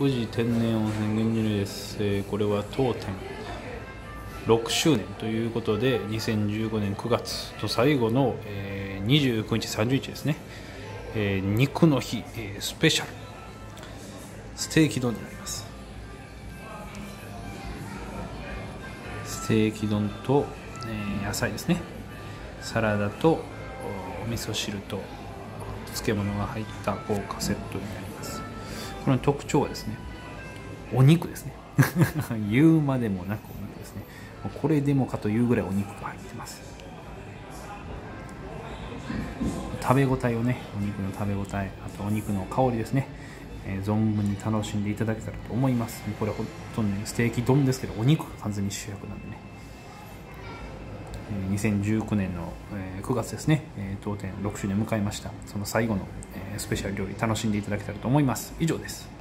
宇治天然温泉源氏です、えー、これは当店。6周年ということで2015年9月と最後の、えー、29日30日ですね、えー、肉の日、えー、スペシャル。ステーキ丼になります。ステーキ丼と、えー、野菜ですね。サラダとお味噌汁と漬物が入った豪華セットになります。この特徴はですねお肉ですね。言うまでもなくお肉ですね。これでもかというぐらいお肉が入ってます。食べ応えをねお肉の食べ応えあとお肉の香りですね、えー、存分に楽しんでいただけたらと思います。これほとんど、ね、ステーキ丼ですけどお肉が完全に主役なんでね。2019年の9月ですね。当店6周年迎えました。その最後のスペシャル料理楽しんでいただけたらと思います。以上です。